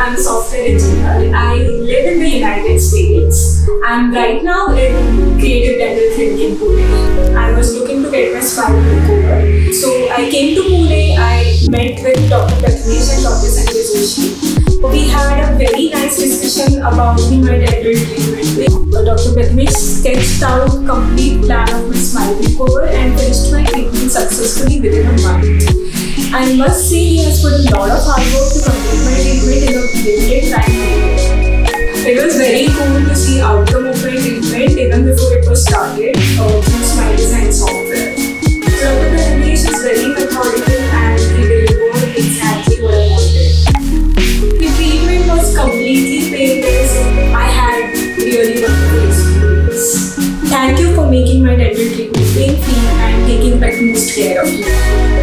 I'm a software engineer. I live in the United States and right now in Creative Dental Clinic in Pune. I was looking to get my smile makeover. So I came to Pune, I met with Dr. Prathamesh and Dr. Sanjay Joshi. We had a very nice discussion about my dental treatment. Uh, Dr. Prathamesh sketched out a complete plan of my smile makeover and finished my treatment successfully within a month. I must say he has put a lot of hard work to It was very cool to see outcome of my treatment even before it was started uh, through Smile Design software. So the presentation is very methodical and we delivered exactly what I wanted. The treatment was completely painless. I had really wonderful experience. Thank you for making my dental treatment pain-free and taking utmost care of me.